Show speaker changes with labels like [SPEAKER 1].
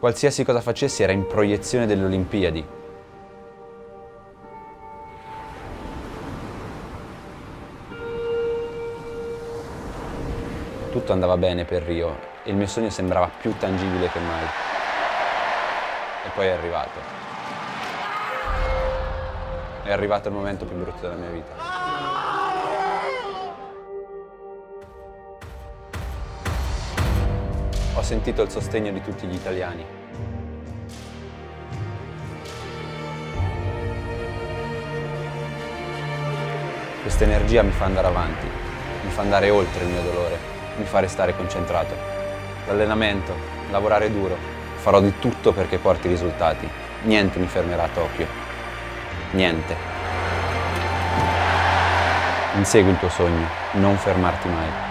[SPEAKER 1] Qualsiasi cosa facessi era in proiezione delle Olimpiadi. Tutto andava bene per Rio e il mio sogno sembrava più tangibile che mai. E poi è arrivato. È arrivato il momento più brutto della mia vita. Ho sentito il sostegno di tutti gli italiani. Questa energia mi fa andare avanti, mi fa andare oltre il mio dolore, mi fa restare concentrato. L'allenamento, lavorare duro, farò di tutto perché porti risultati. Niente mi fermerà a Tokyo. Niente. Insegui il tuo sogno, non fermarti mai.